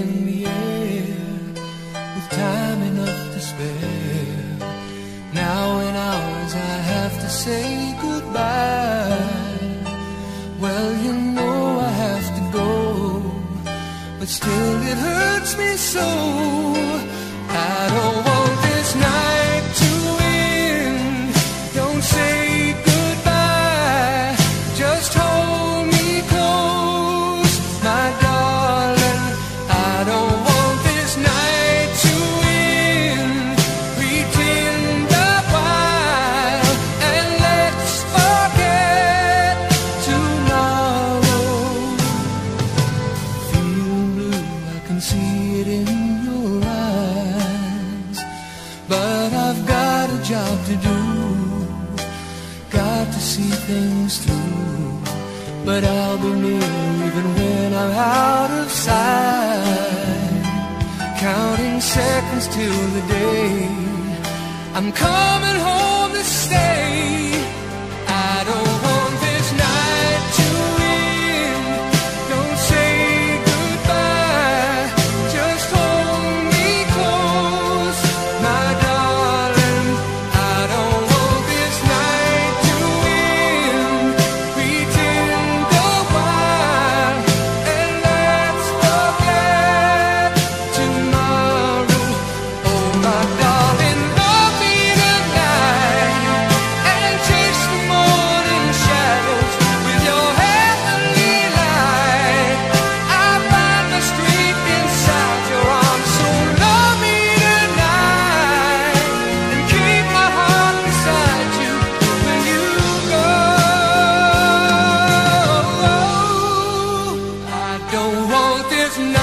in the air, with time enough to spare. Now in hours I have to say goodbye. Well, you know I have to go, but still it hurts me so. To do, got to see things through. But I'll be near even when I'm out of sight. Counting seconds till the day I'm coming. is no